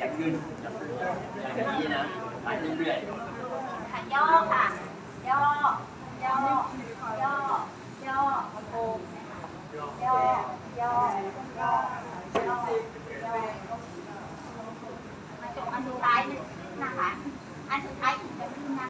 จะขึ้นอย่างนี้นะไปเรื่อยๆค่ะย่อค่ะ ย่อ ย่อ ย่อ ย่อโค้งย่อ ย่อ ย่อ ย่อ ย่อมาจบอันสุดท้ายนะคะ อันสุดท้ายถึงจะขึ้นนะ